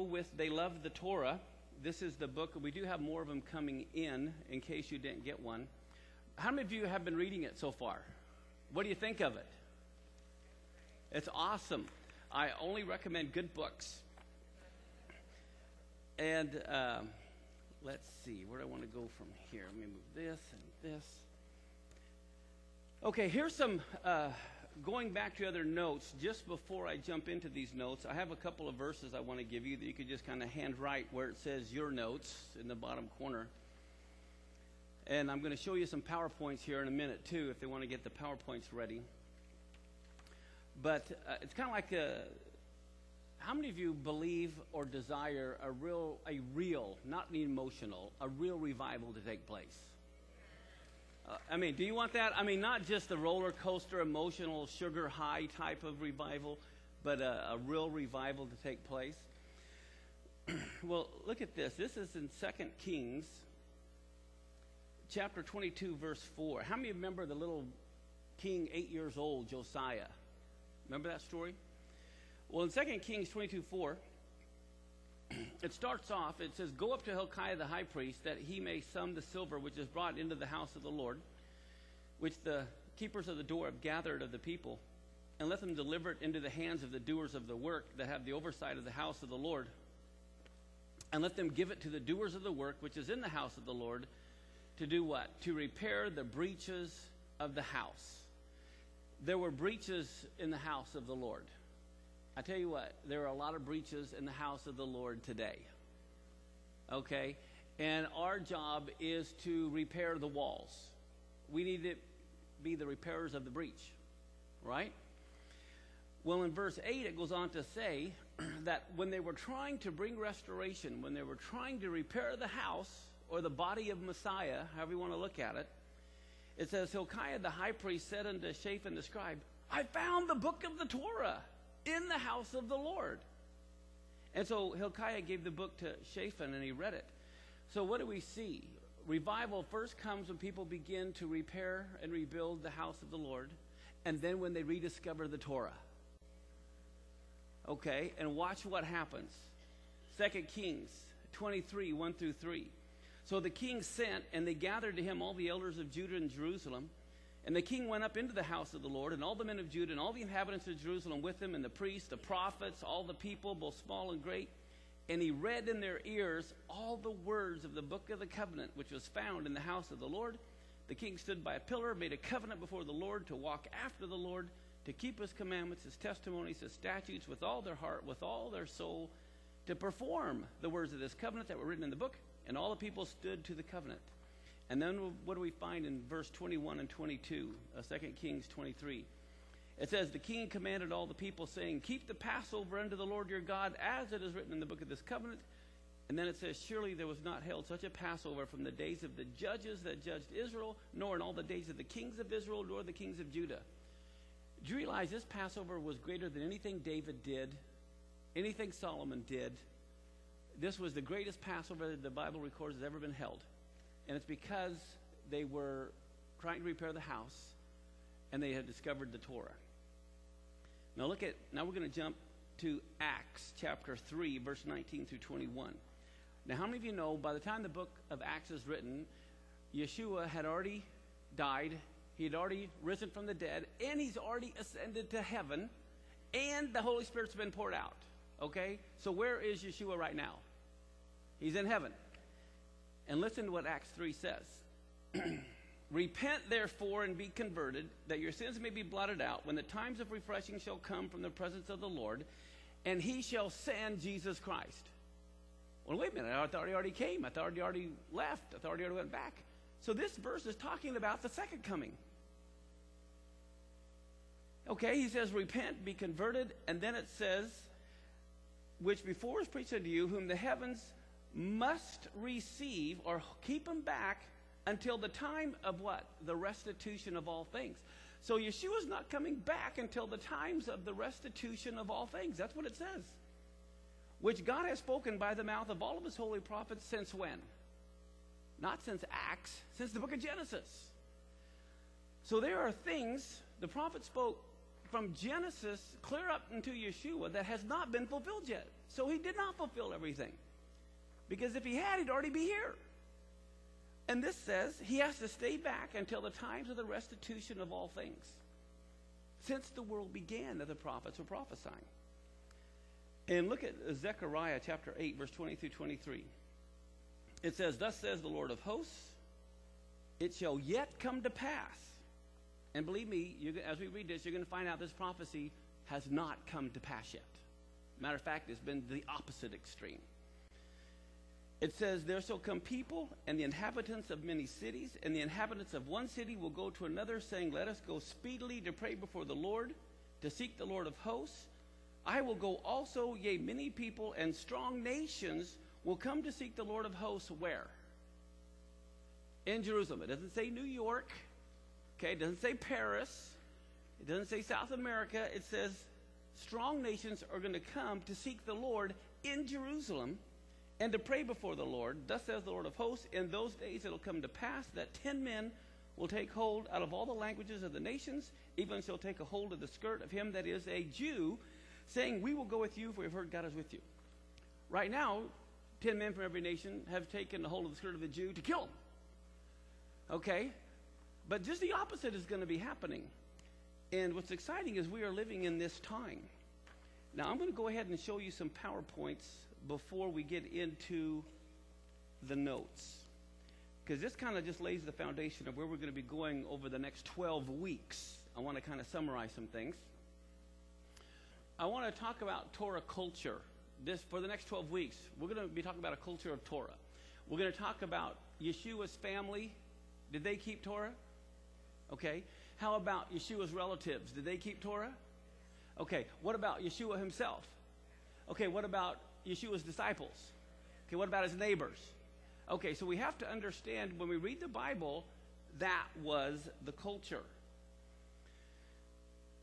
with They Love the Torah. This is the book. We do have more of them coming in in case you didn't get one. How many of you have been reading it so far? What do you think of it? It's awesome. I only recommend good books. And um, let's see, where do I want to go from here? Let me move this and this. Okay, here's some uh, going back to other notes. Just before I jump into these notes, I have a couple of verses I want to give you that you could just kind of handwrite where it says your notes in the bottom corner. And I'm going to show you some PowerPoints here in a minute, too, if they want to get the PowerPoints ready. But uh, it's kind of like a, how many of you believe or desire a real, a real, not an emotional, a real revival to take place? Uh, I mean, do you want that? I mean, not just a roller coaster, emotional, sugar high type of revival, but a, a real revival to take place. well, look at this. This is in 2 Kings, chapter 22, verse 4. How many remember the little king, eight years old, Josiah? Remember that story? Well, in 2 Kings 22, 4, it starts off, it says, Go up to Hilkiah the high priest, that he may sum the silver which is brought into the house of the Lord, which the keepers of the door have gathered of the people, and let them deliver it into the hands of the doers of the work that have the oversight of the house of the Lord. And let them give it to the doers of the work which is in the house of the Lord to do what? To repair the breaches of the house. There were breaches in the house of the Lord. I tell you what, there are a lot of breaches in the house of the Lord today. Okay? And our job is to repair the walls. We need to be the repairers of the breach. Right? Well, in verse 8, it goes on to say that when they were trying to bring restoration, when they were trying to repair the house or the body of Messiah, however you want to look at it, it says, Hilkiah the high priest said unto Shaphan the scribe, I found the book of the Torah in the house of the Lord. And so Hilkiah gave the book to Shaphan and he read it. So what do we see? Revival first comes when people begin to repair and rebuild the house of the Lord, and then when they rediscover the Torah. Okay, and watch what happens. Second Kings 23, 1 through 3. So the king sent, and they gathered to him all the elders of Judah and Jerusalem and the king went up into the house of the Lord, and all the men of Judah, and all the inhabitants of Jerusalem with him, and the priests, the prophets, all the people, both small and great. And he read in their ears all the words of the book of the covenant, which was found in the house of the Lord. The king stood by a pillar, made a covenant before the Lord to walk after the Lord, to keep his commandments, his testimonies, his statutes with all their heart, with all their soul, to perform the words of this covenant that were written in the book. And all the people stood to the covenant. And then what do we find in verse 21 and 22 uh, of 2 Kings 23? It says, The king commanded all the people, saying, Keep the Passover unto the Lord your God, as it is written in the book of this covenant. And then it says, Surely there was not held such a Passover from the days of the judges that judged Israel, nor in all the days of the kings of Israel, nor the kings of Judah. Do you realize this Passover was greater than anything David did, anything Solomon did? This was the greatest Passover that the Bible records has ever been held. And it's because they were trying to repair the house and they had discovered the Torah. Now look at, now we're going to jump to Acts chapter 3, verse 19 through 21. Now, how many of you know by the time the book of Acts is written, Yeshua had already died, he had already risen from the dead, and he's already ascended to heaven, and the Holy Spirit's been poured out. Okay? So, where is Yeshua right now? He's in heaven. And listen to what Acts 3 says. Repent, therefore, and be converted, that your sins may be blotted out, when the times of refreshing shall come from the presence of the Lord, and he shall send Jesus Christ. Well, wait a minute. I thought he already came. I thought he already left. I thought he already went back. So this verse is talking about the second coming. Okay, he says, Repent, be converted, and then it says, Which before was preached unto you, whom the heavens must receive or keep them back until the time of what? The restitution of all things. So Yeshua's not coming back until the times of the restitution of all things. That's what it says. Which God has spoken by the mouth of all of his holy prophets since when? Not since Acts, since the book of Genesis. So there are things the prophet spoke from Genesis clear up into Yeshua that has not been fulfilled yet. So he did not fulfill everything. Because if he had, he'd already be here. And this says he has to stay back until the times of the restitution of all things. Since the world began, that the prophets were prophesying. And look at Zechariah chapter 8, verse 20 through 23. It says, Thus says the Lord of hosts, it shall yet come to pass. And believe me, as we read this, you're going to find out this prophecy has not come to pass yet. Matter of fact, it's been the opposite extreme. It says, There shall come people and the inhabitants of many cities, and the inhabitants of one city will go to another, saying, Let us go speedily to pray before the Lord, to seek the Lord of hosts. I will go also, yea, many people and strong nations will come to seek the Lord of hosts where? In Jerusalem. It doesn't say New York. Okay, it doesn't say Paris. It doesn't say South America. It says strong nations are going to come to seek the Lord in Jerusalem and to pray before the Lord. Thus says the Lord of hosts, in those days it'll come to pass that ten men will take hold out of all the languages of the nations, even shall take a hold of the skirt of him that is a Jew, saying, We will go with you, for we've heard God is with you. Right now, ten men from every nation have taken a hold of the skirt of a Jew to kill him. Okay? But just the opposite is going to be happening. And what's exciting is we are living in this time. Now, I'm going to go ahead and show you some PowerPoints before we get into the notes. Because this kind of just lays the foundation of where we're going to be going over the next 12 weeks. I want to kind of summarize some things. I want to talk about Torah culture. This for the next 12 weeks, we're going to be talking about a culture of Torah. We're going to talk about Yeshua's family. Did they keep Torah? Okay. How about Yeshua's relatives? Did they keep Torah? Okay. What about Yeshua himself? Okay. What about Yeshua's disciples? Okay, what about his neighbors? Okay, so we have to understand when we read the Bible, that was the culture.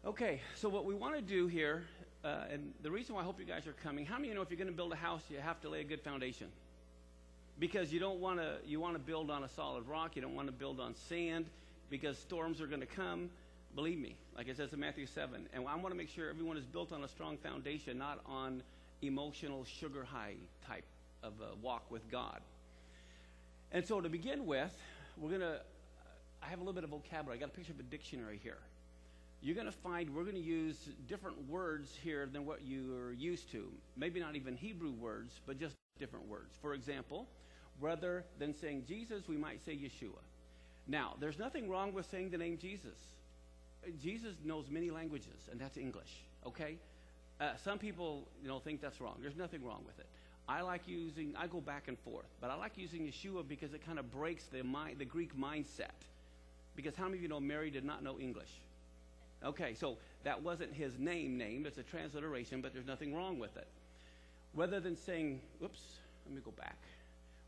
Okay, so what we want to do here, uh, and the reason why I hope you guys are coming, how many of you know if you're going to build a house, you have to lay a good foundation? Because you don't want to, you want to build on a solid rock, you don't want to build on sand, because storms are going to come. Believe me, like it says in Matthew 7. And I want to make sure everyone is built on a strong foundation, not on emotional sugar high type of a walk with God. And so to begin with, we're going to, I have a little bit of vocabulary. I got a picture of a dictionary here. You're going to find we're going to use different words here than what you're used to. Maybe not even Hebrew words, but just different words. For example, rather than saying Jesus, we might say Yeshua. Now, there's nothing wrong with saying the name Jesus. Jesus knows many languages, and that's English, okay? Uh, some people, you know, think that's wrong. There's nothing wrong with it. I like using, I go back and forth, but I like using Yeshua because it kind of breaks the, the Greek mindset. Because how many of you know Mary did not know English? Okay, so that wasn't his name name. It's a transliteration, but there's nothing wrong with it. Rather than saying, oops, let me go back.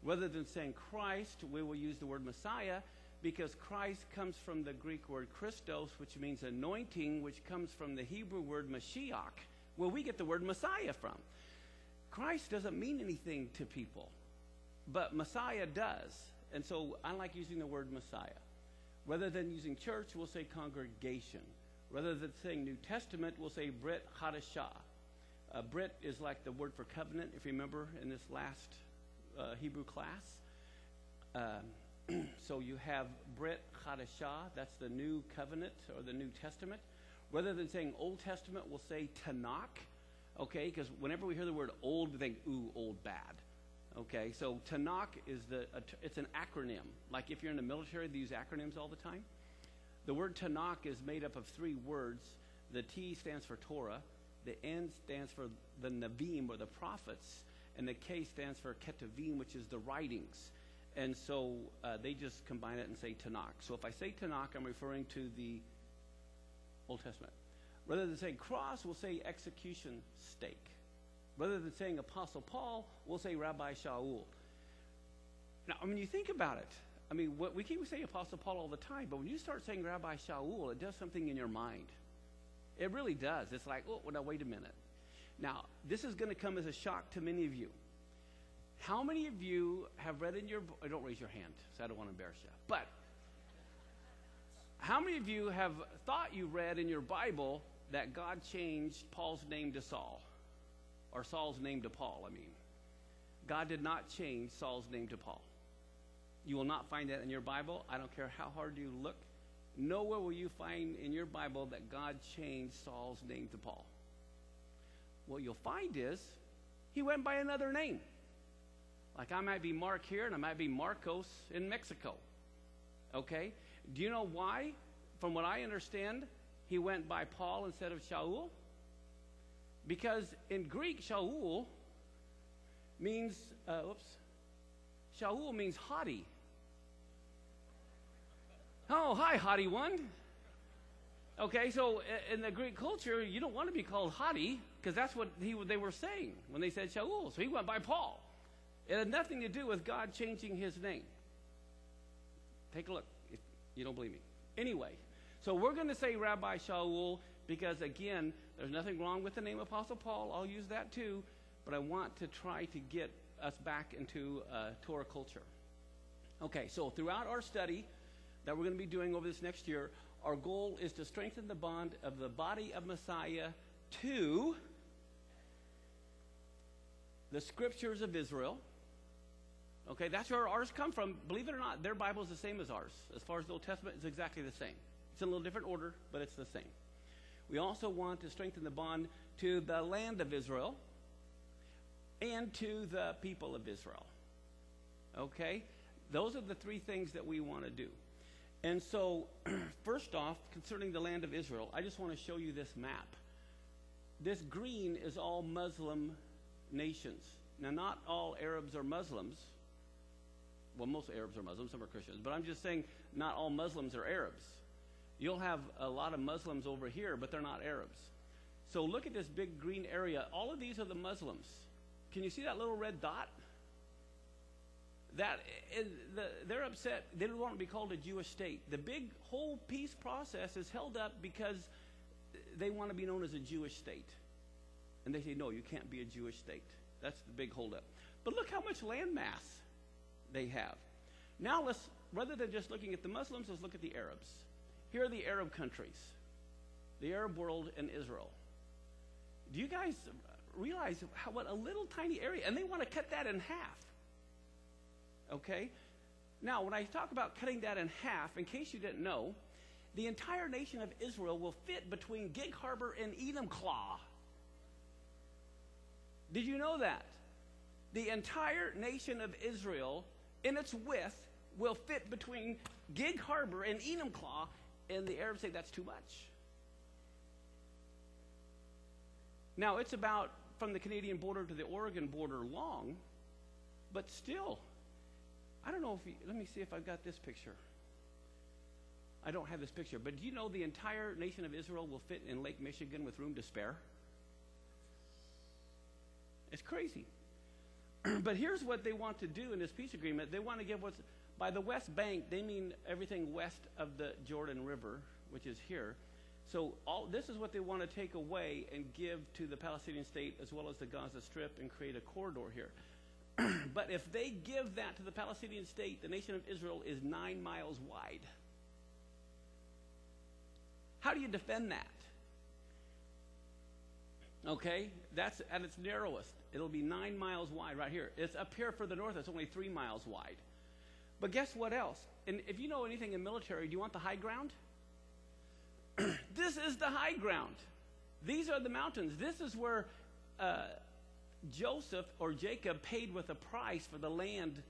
Rather than saying Christ, we will use the word Messiah because Christ comes from the Greek word Christos, which means anointing, which comes from the Hebrew word Mashiach where we get the word Messiah from. Christ doesn't mean anything to people, but Messiah does. And so I like using the word Messiah. Rather than using church, we'll say congregation. Rather than saying New Testament, we'll say Brit Hadashah. Uh, Brit is like the word for covenant, if you remember in this last uh, Hebrew class. Um, so you have Brit Hadashah, that's the new covenant or the New Testament. Rather than saying Old Testament, we'll say Tanakh, okay? Because whenever we hear the word old, we think, ooh, old, bad. Okay, so Tanakh is the, it's an acronym. Like if you're in the military, they use acronyms all the time. The word Tanakh is made up of three words. The T stands for Torah, the N stands for the Navim or the prophets, and the K stands for Ketuvim, which is the writings. And so uh, they just combine it and say Tanakh. So if I say Tanakh, I'm referring to the Old Testament. Rather than saying cross, we'll say execution stake. Rather than saying Apostle Paul, we'll say Rabbi Shaul. Now, I mean, you think about it. I mean, what, we keep saying Apostle Paul all the time, but when you start saying Rabbi Shaul, it does something in your mind. It really does. It's like, oh, now, wait a minute. Now, this is going to come as a shock to many of you. How many of you have read in your don't raise your hand, I don't want to embarrass you. But how many of you have thought you read in your Bible that God changed Paul's name to Saul, or Saul's name to Paul, I mean. God did not change Saul's name to Paul. You will not find that in your Bible. I don't care how hard you look. Nowhere will you find in your Bible that God changed Saul's name to Paul. What you'll find is he went by another name. Like I might be Mark here and I might be Marcos in Mexico. Okay? Do you know why? From what I understand, he went by Paul instead of Shaul? Because in Greek, Shaul means, uh, oops, Shaul means haughty. Oh, hi, haughty one. Okay, so in the Greek culture, you don't want to be called haughty because that's what he, they were saying when they said Shaul. So he went by Paul. It had nothing to do with God changing his name. Take a look you don't believe me. Anyway, so we're going to say Rabbi Shaul because, again, there's nothing wrong with the name Apostle Paul. I'll use that too. But I want to try to get us back into uh, Torah culture. Okay, so throughout our study that we're going to be doing over this next year, our goal is to strengthen the bond of the body of Messiah to the scriptures of Israel. Okay, that's where ours come from. Believe it or not, their Bible is the same as ours. As far as the Old Testament, it's exactly the same. It's in a little different order, but it's the same. We also want to strengthen the bond to the land of Israel and to the people of Israel. Okay? Those are the three things that we want to do. And so, first off, concerning the land of Israel, I just want to show you this map. This green is all Muslim nations. Now, not all Arabs are Muslims. Well, most Arabs are Muslims, some are Christians. But I'm just saying, not all Muslims are Arabs. You'll have a lot of Muslims over here, but they're not Arabs. So look at this big green area. All of these are the Muslims. Can you see that little red dot? That is, the, they're upset. They don't want to be called a Jewish state. The big whole peace process is held up because they want to be known as a Jewish state. And they say, no, you can't be a Jewish state. That's the big holdup. But look how much land mass they have. Now let's, rather than just looking at the Muslims, let's look at the Arabs. Here are the Arab countries, the Arab world and Israel. Do you guys realize how, what a little tiny area, and they want to cut that in half. Okay? Now, when I talk about cutting that in half, in case you didn't know, the entire nation of Israel will fit between Gig Harbor and Enumclaw. Did you know that? The entire nation of Israel, in its width, will fit between Gig Harbor and Enumclaw, and the Arabs say that's too much. Now, it's about from the Canadian border to the Oregon border long, but still, I don't know if you, let me see if I've got this picture. I don't have this picture, but do you know the entire nation of Israel will fit in Lake Michigan with room to spare? It's crazy. but here's what they want to do in this peace agreement. They want to give what's by the West Bank, they mean everything west of the Jordan River, which is here. So all, this is what they want to take away and give to the Palestinian state as well as the Gaza Strip and create a corridor here. but if they give that to the Palestinian state, the nation of Israel is nine miles wide. How do you defend that? Okay, that's at its narrowest. It'll be nine miles wide right here. It's up here for the north, it's only three miles wide. But guess what else? And if you know anything in military, do you want the high ground? this is the high ground. These are the mountains. This is where uh, Joseph or Jacob paid with a price for the land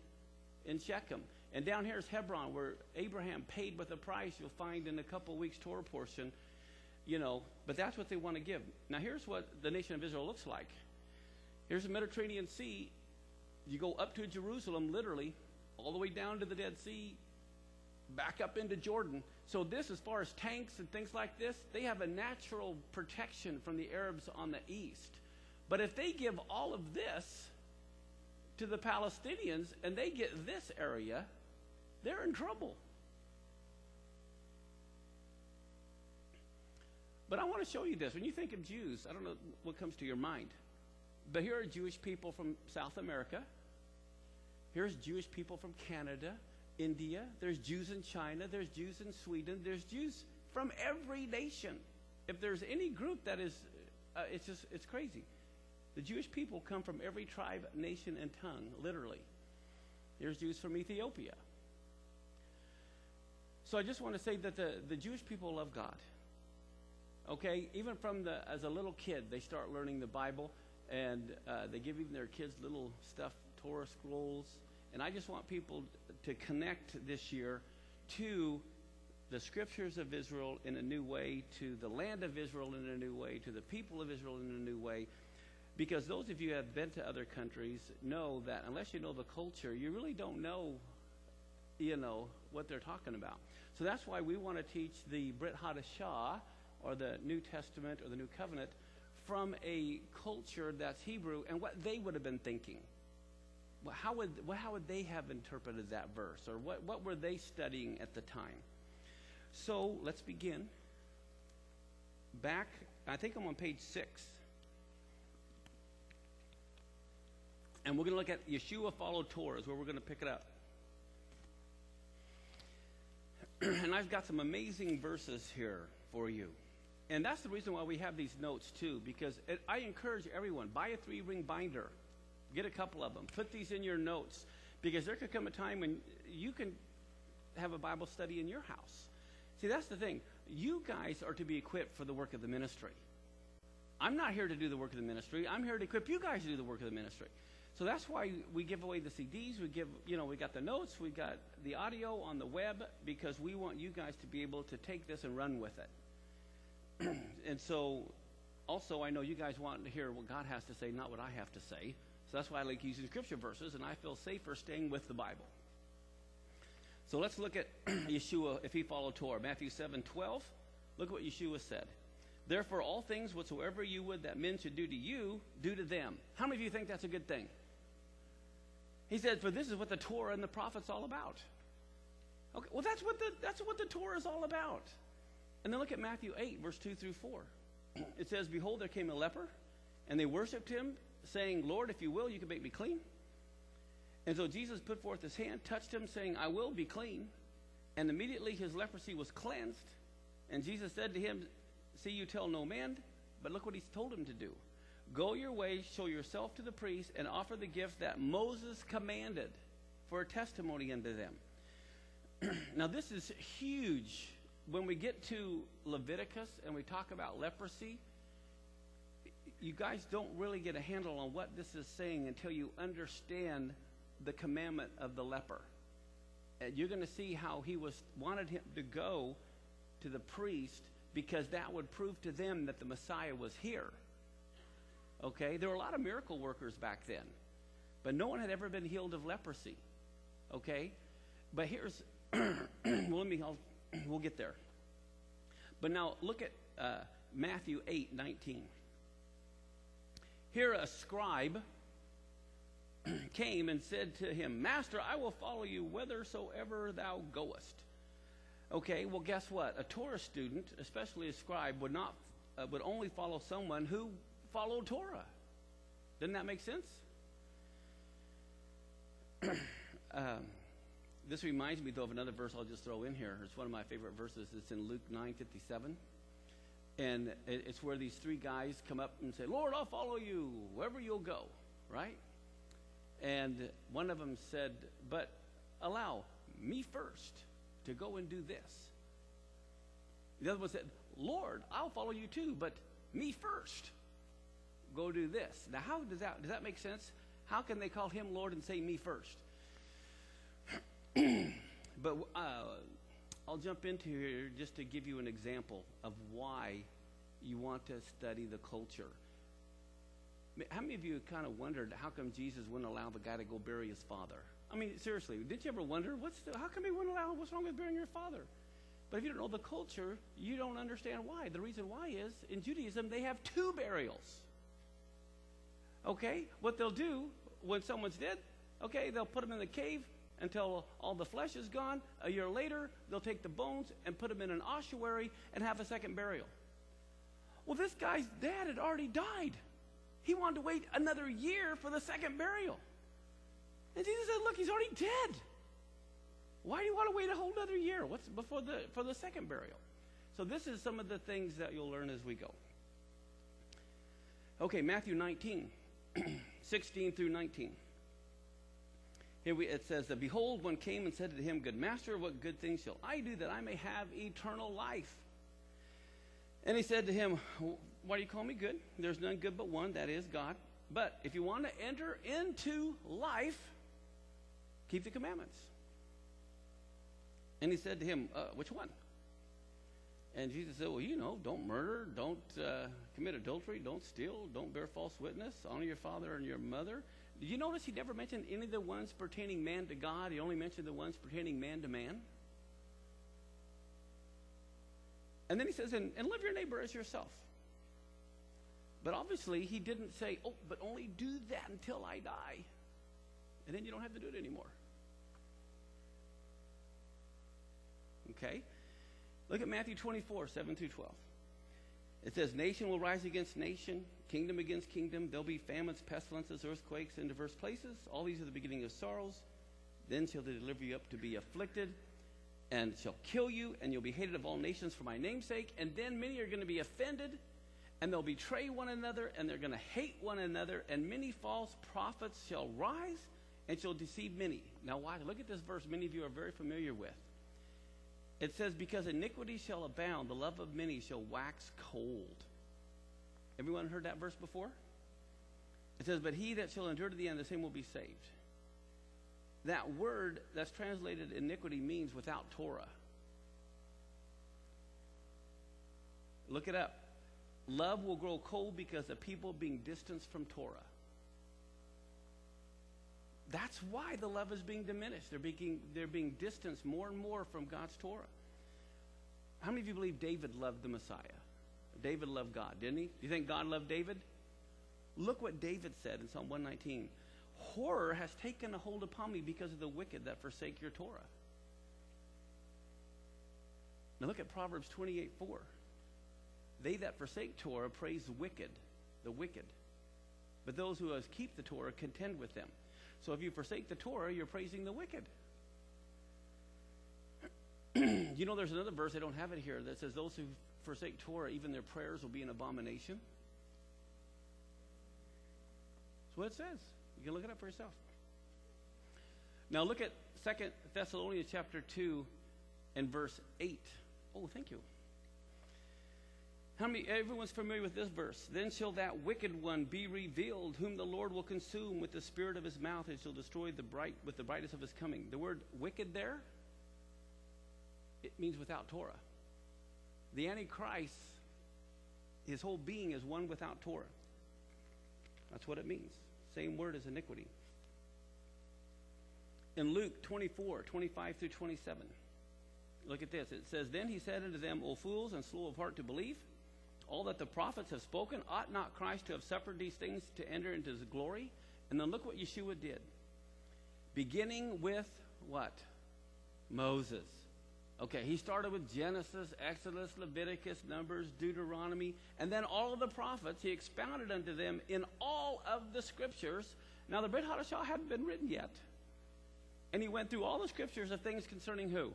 in Shechem. And down here is Hebron, where Abraham paid with a price. You'll find in a couple weeks Torah portion, you know. But that's what they want to give. Now here's what the nation of Israel looks like. Here's the Mediterranean Sea. You go up to Jerusalem, literally, all the way down to the Dead Sea, back up into Jordan. So this, as far as tanks and things like this, they have a natural protection from the Arabs on the east. But if they give all of this to the Palestinians and they get this area, they're in trouble. But I want to show you this. When you think of Jews, I don't know what comes to your mind. But here are Jewish people from South America. Here's Jewish people from Canada, India. There's Jews in China. There's Jews in Sweden. There's Jews from every nation. if there's any group that is, uh, it's just, it's crazy. The Jewish people come from every tribe, nation, and tongue, literally. There's Jews from Ethiopia. So I just want to say that the, the Jewish people love God. Okay, even from the as a little kid, they start learning the Bible, and uh, they give even their kids little stuff, Torah scrolls. And I just want people to connect this year to the scriptures of Israel in a new way, to the land of Israel in a new way, to the people of Israel in a new way. Because those of you who have been to other countries know that unless you know the culture, you really don't know, you know, what they're talking about. So that's why we want to teach the Brit Hadashah, or the New Testament or the New Covenant from a culture that's Hebrew and what they would have been thinking. How, would, how would they have interpreted that verse? Or what, what were they studying at the time? So let's begin. Back, I think I'm on page six. And we're going to look at Yeshua followed Torah, is where we're going to pick it up. and I've got some amazing verses here for you. And that's the reason why we have these notes too, because it, I encourage everyone buy a three ring binder, get a couple of them, put these in your notes, because there could come a time when you can have a Bible study in your house. See, that's the thing. You guys are to be equipped for the work of the ministry. I'm not here to do the work of the ministry. I'm here to equip you guys to do the work of the ministry. So that's why we give away the CDs. We give, you know, we got the notes, we got the audio on the web because we want you guys to be able to take this and run with it. and so also I know you guys want to hear what God has to say, not what I have to say. So that's why I like using scripture verses, and I feel safer staying with the Bible. So let's look at Yeshua if he followed Torah. Matthew 7 12. Look at what Yeshua said. Therefore, all things whatsoever you would that men should do to you, do to them. How many of you think that's a good thing? He said, For this is what the Torah and the prophets all about. Okay, well, that's what the, that's what the Torah is all about. And then look at Matthew 8, verse 2 through 4. It says, Behold, there came a leper, and they worshipped him, saying, Lord, if you will, you can make me clean. And so Jesus put forth his hand, touched him, saying, I will be clean. And immediately his leprosy was cleansed. And Jesus said to him, See, you tell no man, but look what he's told him to do. Go your way, show yourself to the priest, and offer the gift that Moses commanded for a testimony unto them. now, this is huge when we get to Leviticus and we talk about leprosy, you guys don't really get a handle on what this is saying until you understand the commandment of the leper. And you're going to see how he was wanted him to go to the priest because that would prove to them that the Messiah was here. Okay? There were a lot of miracle workers back then, but no one had ever been healed of leprosy. Okay? But here's, well, let me, I'll we'll get there. But now look at uh, Matthew 8 19. Here a scribe came and said to him, Master, I will follow you whithersoever thou goest. Okay, well, guess what? A Torah student, especially a scribe, would not uh, would only follow someone who followed Torah. Doesn't that make sense? um, this reminds me, though, of another verse I'll just throw in here. It's one of my favorite verses. It's in Luke 9 57. And it's where these three guys come up and say, Lord, I'll follow you wherever you'll go, right? And one of them said, But allow me first to go and do this. The other one said, Lord, I'll follow you too, but me first. Go do this. Now, how does that does that make sense? How can they call him Lord and say me first? but uh, I'll jump into here just to give you an example of why you want to study the culture. How many of you kind of wondered how come Jesus wouldn't allow the guy to go bury his father? I mean, seriously, did you ever wonder what's the, how come he wouldn't allow what's wrong with burying your father? But if you don't know the culture, you don't understand why. The reason why is in Judaism they have two burials. Okay, what they'll do when someone's dead, okay, they'll put them in the cave, until all the flesh is gone. A year later, they'll take the bones and put them in an ossuary and have a second burial. Well, this guy's dad had already died. He wanted to wait another year for the second burial. And Jesus said, Look, he's already dead. Why do you want to wait a whole other year? What's before the for the second burial? So this is some of the things that you'll learn as we go. Okay, Matthew 19, 16 through 19. Here we, it says, that, Behold, one came and said to him, Good master, what good things shall I do that I may have eternal life? And he said to him, Why do you call me good? There's none good but one, that is God. But if you want to enter into life, keep the commandments. And he said to him, uh, Which one? And Jesus said, Well, you know, don't murder, don't uh, commit adultery, don't steal, don't bear false witness, honor your father and your mother. Did you notice he never mentioned any of the ones pertaining man to God? He only mentioned the ones pertaining man to man. And then he says, and, and love your neighbor as yourself. But obviously, he didn't say, oh, but only do that until I die. And then you don't have to do it anymore. Okay? Look at Matthew 24, 7 through 12. It says, Nation will rise against nation, kingdom against kingdom. There'll be famines, pestilences, earthquakes in diverse places. All these are the beginning of sorrows. Then shall they deliver you up to be afflicted, and shall kill you, and you'll be hated of all nations for my name's sake. And then many are going to be offended, and they'll betray one another, and they're going to hate one another, and many false prophets shall rise and shall deceive many. Now, why? Look at this verse many of you are very familiar with. It says, Because iniquity shall abound, the love of many shall wax cold. Everyone heard that verse before? It says, But he that shall endure to the end, the same will be saved. That word that's translated iniquity means without Torah. Look it up. Love will grow cold because of people being distanced from Torah. That's why the love is being diminished. They're being, they're being distanced more and more from God's Torah. How many of you believe David loved the Messiah? David loved God, didn't he? Do you think God loved David? Look what David said in Psalm 119 Horror has taken a hold upon me because of the wicked that forsake your Torah. Now look at Proverbs 28 4. They that forsake Torah praise the wicked, the wicked. But those who keep the Torah contend with them. So if you forsake the Torah, you're praising the wicked. you know, there's another verse, I don't have it here, that says, Those who forsake Torah, even their prayers will be an abomination. That's what it says. You can look it up for yourself. Now look at Second Thessalonians chapter 2 and verse 8. Oh, thank you. How many, everyone's familiar with this verse. Then shall that wicked one be revealed, whom the Lord will consume with the spirit of his mouth, and shall destroy the bright with the brightness of his coming. The word wicked there, it means without Torah. The Antichrist, his whole being is one without Torah. That's what it means. Same word as iniquity. In Luke 24, 25 through 27, look at this. It says, Then he said unto them, O fools and slow of heart to believe, all that the prophets have spoken, ought not Christ to have suffered these things to enter into his glory? And then look what Yeshua did. Beginning with what? Moses. Okay, he started with Genesis, Exodus, Leviticus, Numbers, Deuteronomy, and then all of the prophets. He expounded unto them in all of the scriptures. Now, the Brit Hadashah hadn't been written yet. And he went through all the scriptures of things concerning who?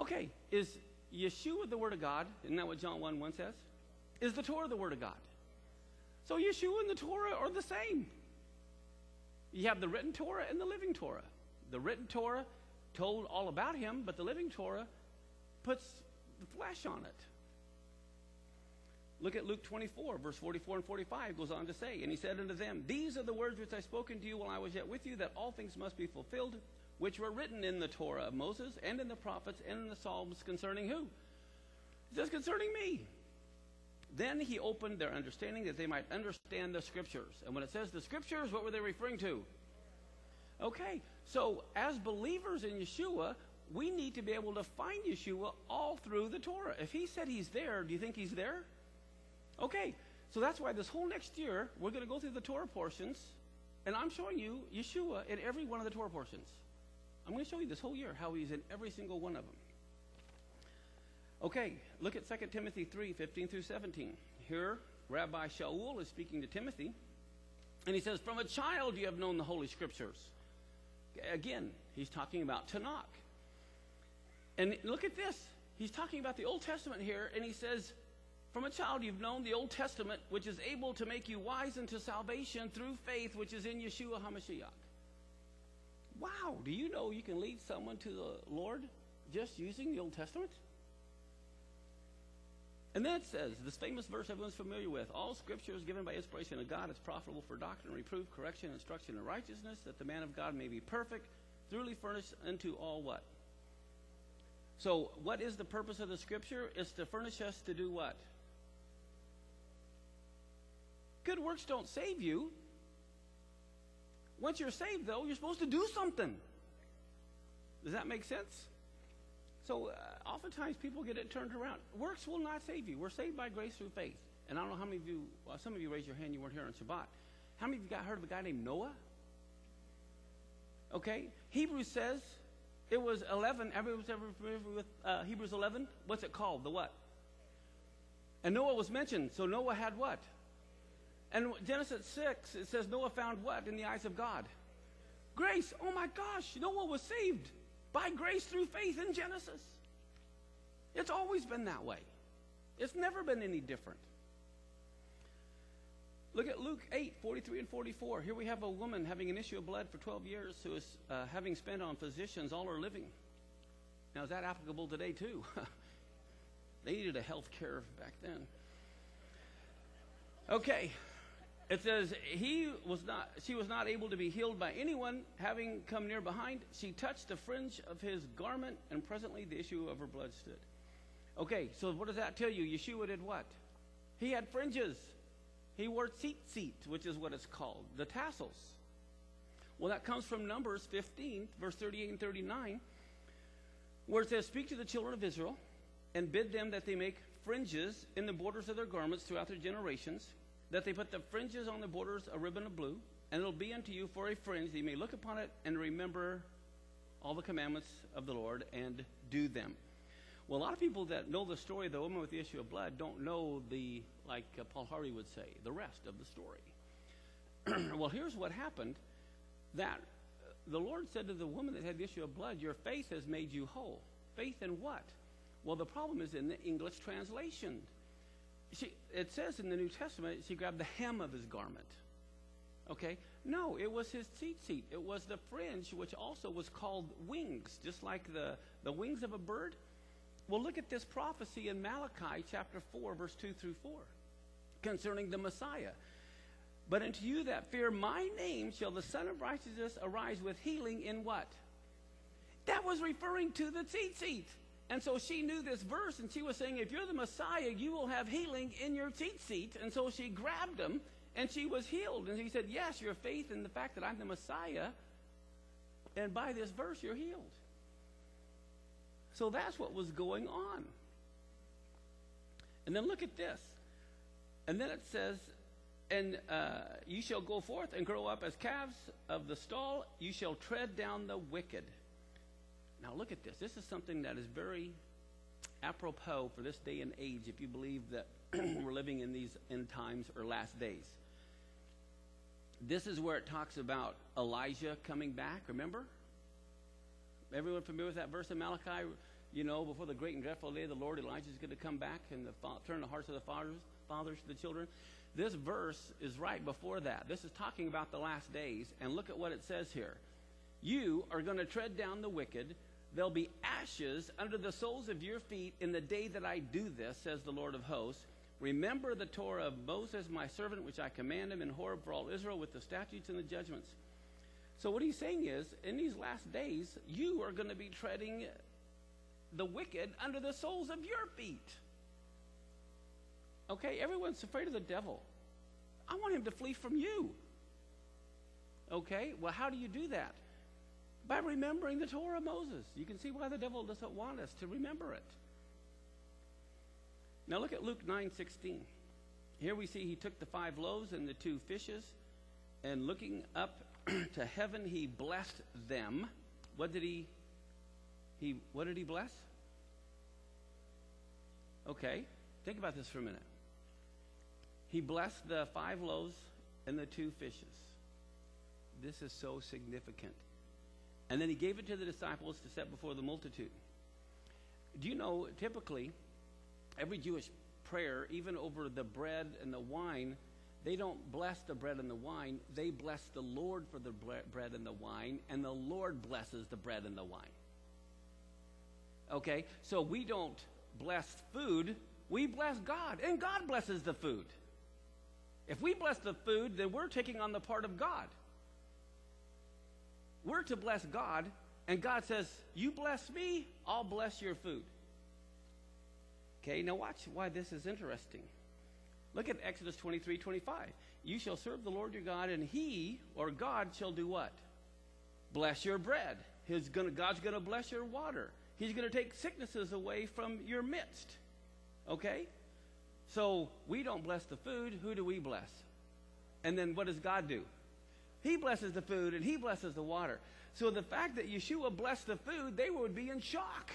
Okay, is Yeshua the Word of God? Isn't that what John 1 1 says? Is the Torah the Word of God? So Yeshua and the Torah are the same. You have the written Torah and the living Torah. The written Torah told all about him, but the living Torah puts the flesh on it. Look at Luke 24, verse 44 and 45 goes on to say, And he said unto them, These are the words which I spoken to you while I was yet with you, that all things must be fulfilled, which were written in the Torah of Moses and in the prophets and in the Psalms concerning who? Says concerning me. Then he opened their understanding that they might understand the scriptures. And when it says the scriptures, what were they referring to? Okay, so as believers in Yeshua, we need to be able to find Yeshua all through the Torah. If he said he's there, do you think he's there? Okay, so that's why this whole next year, we're going to go through the Torah portions, and I'm showing you Yeshua in every one of the Torah portions. I'm going to show you this whole year how he's in every single one of them. Okay, look at 2 Timothy 3 15 through 17. Here, Rabbi Shaul is speaking to Timothy, and he says, From a child you have known the Holy Scriptures. Again, he's talking about Tanakh. And look at this. he's talking about the Old Testament here, and he says, From a child you've known the Old Testament, which is able to make you wise unto salvation through faith, which is in Yeshua HaMashiach. Wow, do you know you can lead someone to the Lord just using the Old Testament? And then it says, this famous verse everyone's familiar with All scripture is given by inspiration of God. It's profitable for doctrine, reproof, correction, instruction, and righteousness, that the man of God may be perfect, thoroughly furnished unto all what? So, what is the purpose of the scripture? It's to furnish us to do what? Good works don't save you. Once you're saved, though, you're supposed to do something. Does that make sense? So, uh, oftentimes people get it turned around. Works will not save you. We're saved by grace through faith. And I don't know how many of you, well, some of you raised your hand, you weren't here on Shabbat. How many of you got heard of a guy named Noah? Okay? Hebrews says it was 11. Everyone's ever familiar with uh, Hebrews 11? What's it called? The what? And Noah was mentioned. So Noah had what? And Genesis 6, it says Noah found what in the eyes of God? Grace. Oh my gosh, Noah was saved by grace through faith in Genesis. It's always been that way. It's never been any different. Look at Luke 8, 43 and 44. Here we have a woman having an issue of blood for 12 years who is uh, having spent on physicians all her living. Now, is that applicable today, too? they needed a health care back then. Okay. It says he was not she was not able to be healed by anyone having come near behind. She touched the fringe of his garment, and presently the issue of her blood stood. Okay, so what does that tell you? Yeshua did what? He had fringes. He wore tzitzit, which is what it's called, the tassels. Well, that comes from Numbers 15, verse 38 and 39, where it says, Speak to the children of Israel and bid them that they make fringes in the borders of their garments throughout their generations, that they put the fringes on the borders a ribbon of blue, and it'll be unto you for a fringe, that you may look upon it and remember all the commandments of the Lord and do them. Well, a lot of people that know the story of the woman with the issue of blood don't know the, like uh, Paul Harvey would say, the rest of the story. well, here's what happened that uh, the Lord said to the woman that had the issue of blood, Your faith has made you whole. Faith in what? Well, the problem is in the English translation. She, it says in the New Testament, she grabbed the hem of his garment. Okay? No, it was his tzitzit. It was the fringe, which also was called wings, just like the, the wings of a bird. Well, look at this prophecy in Malachi chapter 4, verse 2 through 4, concerning the Messiah. But unto you that fear my name shall the Sun of Righteousness arise with healing in what? That was referring to the tzitzit. And so she knew this verse, and she was saying, if you're the Messiah, you will have healing in your tzitzit. And so she grabbed him, and she was healed. And he said, yes, your faith in the fact that I'm the Messiah, and by this verse, you're healed. So that's what was going on. And then look at this. And then it says, and uh, you shall go forth and grow up as calves of the stall. You shall tread down the wicked. Now look at this. This is something that is very apropos for this day and age if you believe that we're living in these end times or last days. This is where it talks about Elijah coming back, remember? Everyone familiar with that verse in Malachi? You know, before the great and dreadful day of the Lord, Elijah is going to come back and the, turn the hearts of the fathers, fathers to the children. This verse is right before that. This is talking about the last days. And look at what it says here. You are going to tread down the wicked. There'll be ashes under the soles of your feet in the day that I do this, says the Lord of hosts. Remember the Torah of Moses, my servant, which I command him in Horeb for all Israel with the statutes and the judgments. So, what he's saying is, in these last days, you are going to be treading the wicked under the soles of your feet. Okay, everyone's afraid of the devil. I want him to flee from you. Okay, well, how do you do that? By remembering the Torah of Moses. You can see why the devil doesn't want us to remember it. Now look at Luke 9 16. Here we see he took the five loaves and the two fishes, and looking up to heaven, he blessed them. What did he he what did he bless? Okay, think about this for a minute. He blessed the five loaves and the two fishes. This is so significant. And then he gave it to the disciples to set before the multitude. Do you know, typically, every Jewish prayer, even over the bread and the wine, they don't bless the bread and the wine. They bless the Lord for the bread and the wine, and the Lord blesses the bread and the wine. Okay? So we don't bless food, we bless God, and God blesses the food. If we bless the food, then we're taking on the part of God. We're to bless God, and God says, You bless me, I'll bless your food. Okay, now watch why this is interesting. Look at Exodus 23 25. You shall serve the Lord your God, and he, or God, shall do what? Bless your bread. His gonna, God's going to bless your water. He's going to take sicknesses away from your midst. Okay? So we don't bless the food. Who do we bless? And then what does God do? He blesses the food and he blesses the water. So the fact that Yeshua blessed the food, they would be in shock.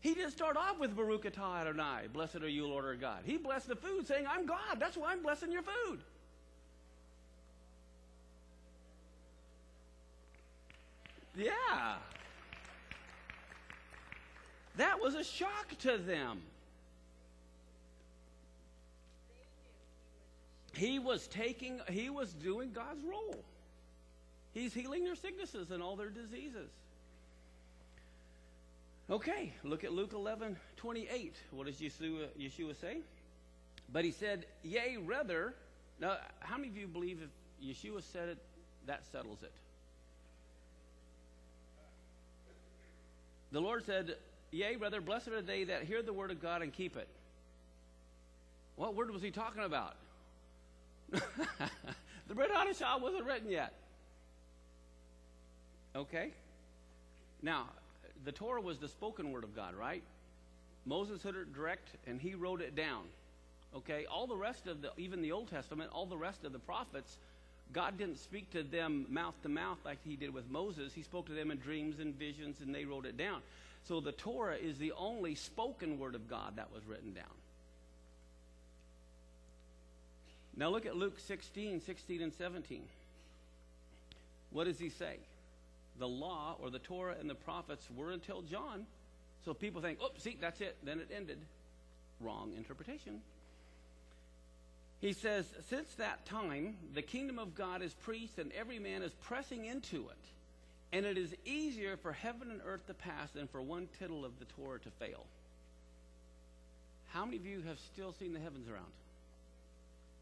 He didn't start off with Baruch atah Adonai, blessed are you, Lord our God. He blessed the food, saying, I'm God. That's why I'm blessing your food. Yeah. That was a shock to them. He was taking, he was doing God's role. He's healing their sicknesses and all their diseases. Okay, look at Luke 11, 28. What does Yeshua, Yeshua say? But he said, Yea, rather. Now, how many of you believe if Yeshua said it, that settles it? The Lord said, Yea, rather, blessed are they that hear the word of God and keep it. What word was he talking about? the Brit Hadashah wasn't written yet. Okay? Now, the Torah was the spoken word of God, right? Moses heard it direct and he wrote it down. Okay? All the rest of the, even the Old Testament, all the rest of the prophets, God didn't speak to them mouth to mouth like he did with Moses. He spoke to them in dreams and visions and they wrote it down. So the Torah is the only spoken word of God that was written down. Now look at Luke 16, 16 and 17. What does he say? The law or the Torah and the prophets were until John. So people think, oh, see, that's it. Then it ended. Wrong interpretation. He says, Since that time, the kingdom of God is preached, and every man is pressing into it. And it is easier for heaven and earth to pass than for one tittle of the Torah to fail. How many of you have still seen the heavens around?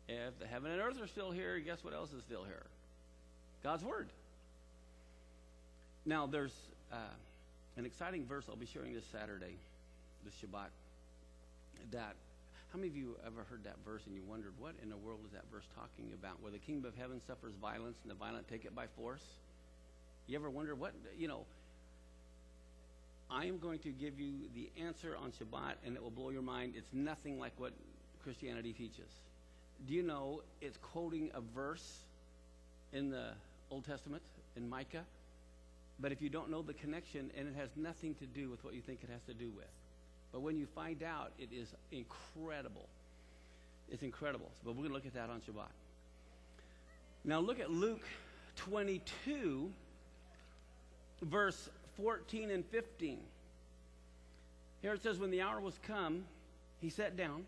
If the heaven and earth are still here, guess what else is still here? God's Word. Now, there's uh, an exciting verse I'll be sharing this Saturday, this Shabbat, that how many of you ever heard that verse and you wondered, what in the world is that verse talking about? Where the kingdom of heaven suffers violence and the violent take it by force? You ever wonder what, you know, I am going to give you the answer on Shabbat and it will blow your mind. It's nothing like what Christianity teaches. Do you know it's quoting a verse in the Old Testament, in Micah? But if you don't know the connection, and it has nothing to do with what you think it has to do with. But when you find out, it is incredible. It's incredible. But we're going to look at that on Shabbat. Now look at Luke 22, verse 14 and 15. Here it says, When the hour was come, he sat down,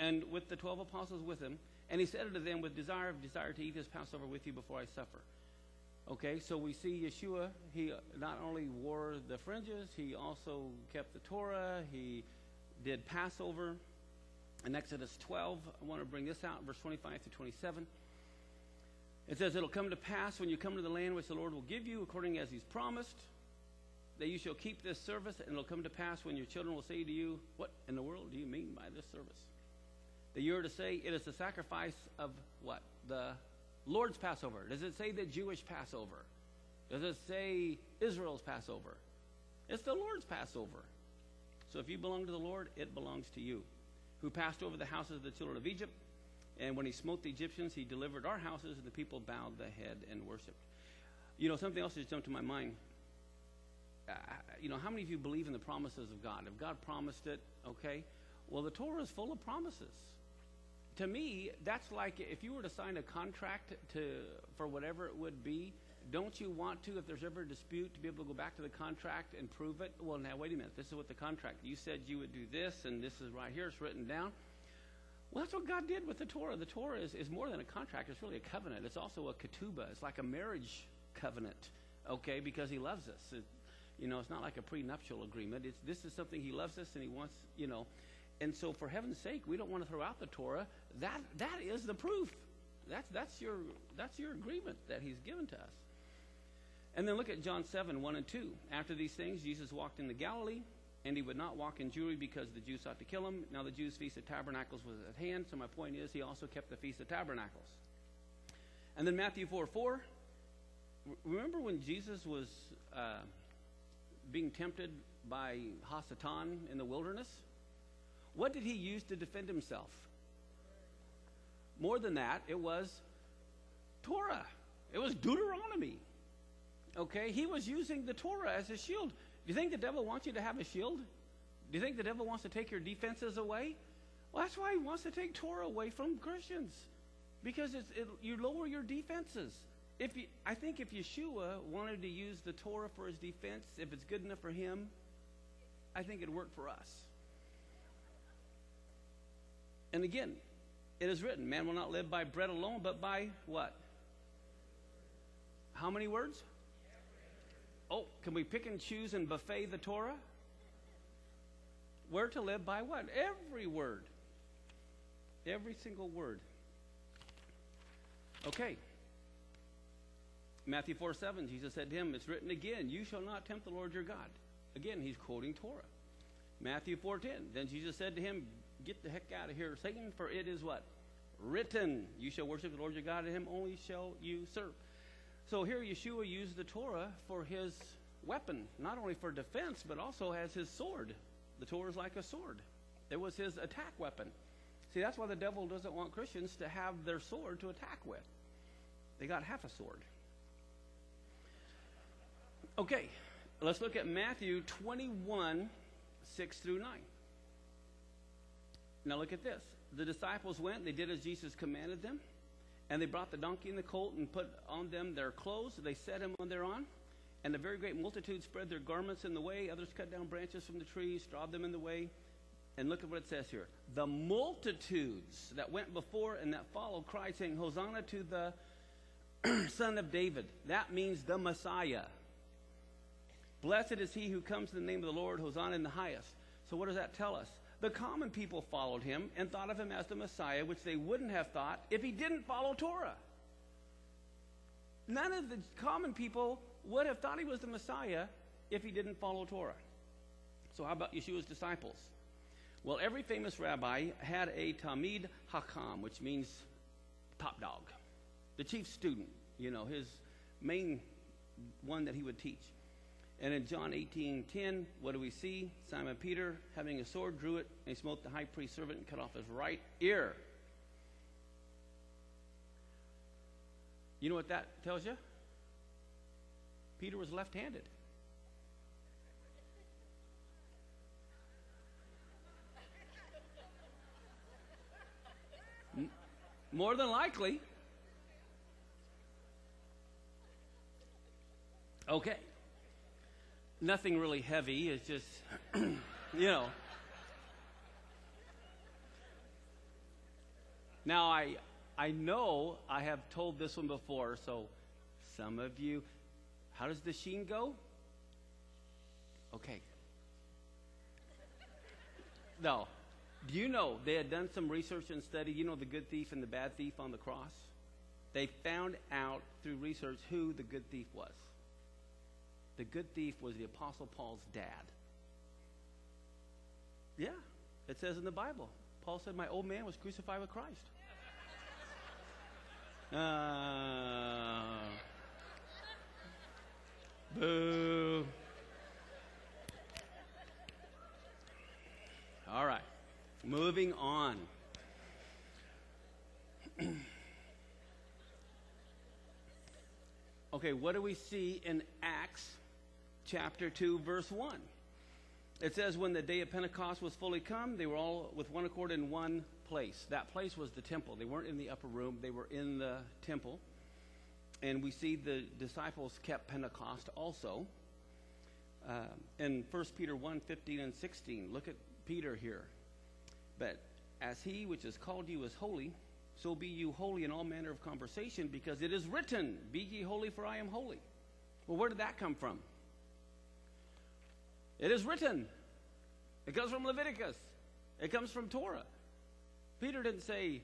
and with the twelve apostles with him, and he said unto them, With desire of desire to eat this Passover with you before I suffer. Okay, so we see Yeshua, he not only wore the fringes, he also kept the Torah, he did Passover. In Exodus 12, I want to bring this out, verse 25 to 27. It says, It'll come to pass when you come to the land which the Lord will give you, according as he's promised, that you shall keep this service, and it'll come to pass when your children will say to you, What in the world do you mean by this service? That you are to say, It is the sacrifice of what? The Lord's Passover? Does it say the Jewish Passover? Does it say Israel's Passover? It's the Lord's Passover. So if you belong to the Lord, it belongs to you. Who passed over the houses of the children of Egypt, and when he smote the Egyptians, he delivered our houses, and the people bowed the head and worshiped. You know, something else just jumped to my mind. Uh, you know, how many of you believe in the promises of God? If God promised it, okay. Well, the Torah is full of promises to me, that's like if you were to sign a contract to for whatever it would be don't you want to, if there's ever a dispute, to be able to go back to the contract and prove it? Well, now, wait a minute. This is what the contract, you said you would do this, and this is right here, it's written down. Well, that's what God did with the Torah. The Torah is, is more than a contract, it's really a covenant. It's also a ketubah, it's like a marriage covenant, okay, because He loves us. It, you know, it's not like a prenuptial agreement. It's, this is something He loves us and He wants, you know. And so, for heaven's sake, we don't want to throw out the Torah. That, that is the proof. That's, that's, your, that's your agreement that He's given to us. And then look at John 7 1 and 2. After these things, Jesus walked into Galilee, and he would not walk in Jewry because the Jews sought to kill him. Now, the Jews' Feast of Tabernacles was at hand, so my point is, he also kept the Feast of Tabernacles. And then Matthew 4 4. Remember when Jesus was uh, being tempted by Hasatan in the wilderness? What did he use to defend himself? More than that, it was Torah, it was Deuteronomy. Okay? He was using the Torah as a shield. Do you think the devil wants you to have a shield? Do you think the devil wants to take your defenses away? Well, that's why he wants to take Torah away from Christians. Because it, you lower your defenses. If you, I think if Yeshua wanted to use the Torah for his defense, if it's good enough for him, I think it'd work for us. And again, it is written, man will not live by bread alone, but by what? How many words? Oh, can we pick and choose and buffet the Torah? We're to live by what? Every word. Every single word. Okay. Matthew 4 7, Jesus said to him, It's written again, you shall not tempt the Lord your God. Again, he's quoting Torah. Matthew 4 10, then Jesus said to him, Get the heck out of here, Satan, for it is what? Written, you shall worship the Lord your God, and him only shall you serve. So here Yeshua used the Torah for his weapon, not only for defense, but also as his sword. The Torah is like a sword, it was his attack weapon. See, that's why the devil doesn't want Christians to have their sword to attack with. They got half a sword. Okay, let's look at Matthew 21 6 through 9. Now look at this. The disciples went, they did as Jesus commanded them. And they brought the donkey and the colt and put on them their clothes. They set him on thereon. And a very great multitude spread their garments in the way. Others cut down branches from the trees, strawed them in the way. And look at what it says here. The multitudes that went before and that followed cried, saying, Hosanna to the Son of David. That means the Messiah. Blessed is he who comes in the name of the Lord, Hosanna in the highest. So, what does that tell us? The common people followed him and thought of him as the Messiah, which they wouldn't have thought if he didn't follow Torah. None of the common people would have thought he was the Messiah if he didn't follow Torah. So, how about Yeshua's disciples? Well, every famous rabbi had a Talmid Hakam, which means top dog, the chief student, you know, his main one that he would teach. And in John 18:10, what do we see? Simon Peter, having a sword, drew it, and he smote the high priest's servant and cut off his right ear. You know what that tells you? Peter was left-handed. More than likely. Okay nothing really heavy. It's just, you know. Now, I, I know I have told this one before, so some of you, how does the sheen go? Okay. No. Do you know they had done some research and study? You know the good thief and the bad thief on the cross? They found out through research who the good thief was. The good thief was the Apostle Paul's dad. Yeah, it says in the Bible. Paul said, My old man was crucified with Christ. Uh, boo. All right, moving on. okay, what do we see in chapter 2, verse 1. It says, When the day of Pentecost was fully come, they were all with one accord in one place. That place was the temple. They weren't in the upper room, they were in the temple. and we see the disciples kept Pentecost also. Uh, in 1 Peter 1 15 and 16, look at Peter here. But as he which has called you is holy, so be you holy in all manner of conversation, because it is written, Be ye holy, for I am holy. Well, where did that come from? It is written. It comes from Leviticus. It comes from Torah. Peter didn't say,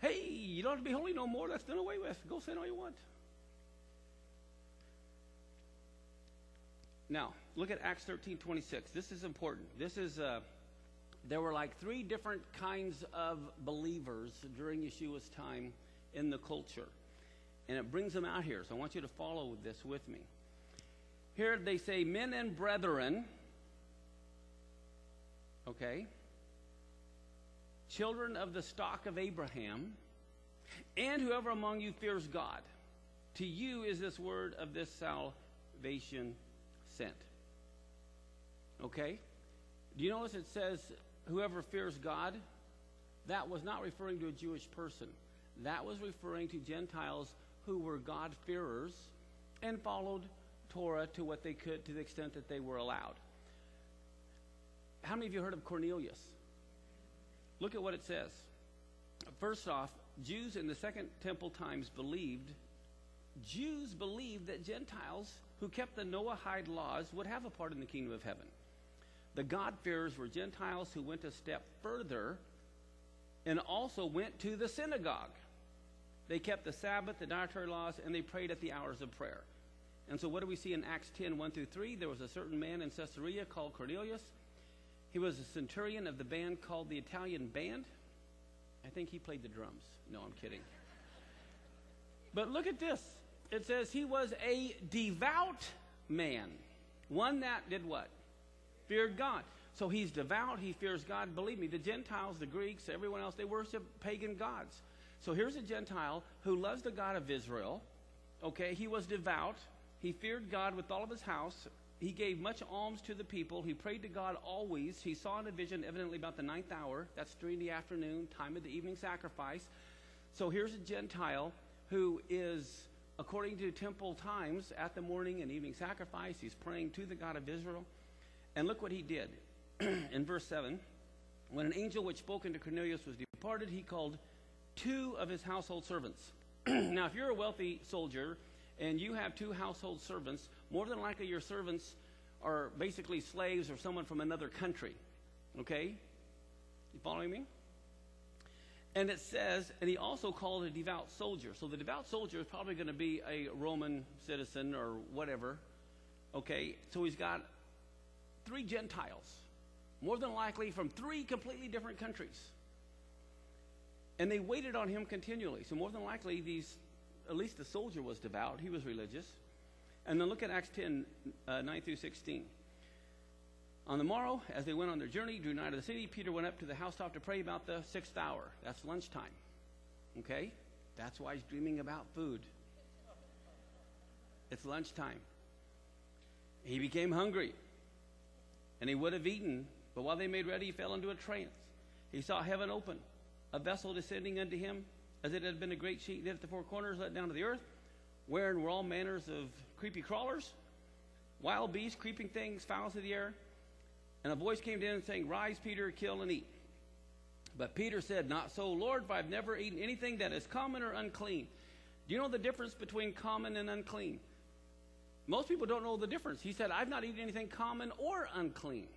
Hey, you don't have to be holy no more. That's done away with. Go sin all you want. Now, look at Acts 13 26. This is important. This is, uh, there were like three different kinds of believers during Yeshua's time in the culture. And it brings them out here. So I want you to follow this with me. Here they say, men and brethren, okay, children of the stock of Abraham, and whoever among you fears God. To you is this word of this salvation sent. Okay? Do you notice it says, whoever fears God? That was not referring to a Jewish person. That was referring to Gentiles who were God-fearers and followed Torah to what they could, to the extent that they were allowed. How many of you heard of Cornelius? Look at what it says. First off, Jews in the Second Temple times believed, Jews believed that Gentiles who kept the Noahide laws would have a part in the kingdom of heaven. The God-fearers were Gentiles who went a step further and also went to the synagogue. They kept the Sabbath, the dietary laws, and they prayed at the hours of prayer. And so, what do we see in Acts 10 1 through 3? There was a certain man in Caesarea called Cornelius. He was a centurion of the band called the Italian Band. I think he played the drums. No, I'm kidding. But look at this it says he was a devout man. One that did what? Feared God. So he's devout, he fears God. Believe me, the Gentiles, the Greeks, everyone else, they worship pagan gods. So here's a Gentile who loves the God of Israel. Okay, he was devout. He feared God with all of his house. He gave much alms to the people. He prayed to God always. He saw in a vision, evidently about the ninth hour. That's three in the afternoon, time of the evening sacrifice. So here's a Gentile who is according to temple times, at the morning and evening sacrifice, he's praying to the God of Israel. And look what he did. in verse 7 When an angel which spoke unto Cornelius was departed, he called two of his household servants. now, if you're a wealthy soldier and you have two household servants, more than likely your servants are basically slaves or someone from another country. Okay? You following me? And it says, and he also called a devout soldier. So the devout soldier is probably going to be a Roman citizen or whatever. Okay, so he's got three Gentiles, more than likely from three completely different countries. And they waited on him continually. So more than likely, these, at least the soldier was devout. He was religious. And then look at Acts 10, uh, 9 through 16. On the morrow, as they went on their journey, drew nigh to the city, Peter went up to the housetop to pray about the sixth hour. That's lunchtime. Okay? That's why he's dreaming about food. It's lunchtime. He became hungry, and he would have eaten, but while they made ready, he fell into a trance. He saw heaven open, a vessel descending unto him, as it had been a great sheet knit at the four corners, let down to the earth, wherein were all manners of creepy crawlers, wild beasts, creeping things, fowls of the air. And a voice came down saying, Rise, Peter, kill and eat. But Peter said, Not so, Lord, for I've never eaten anything that is common or unclean. Do you know the difference between common and unclean? Most people don't know the difference. He said, I've not eaten anything common or unclean.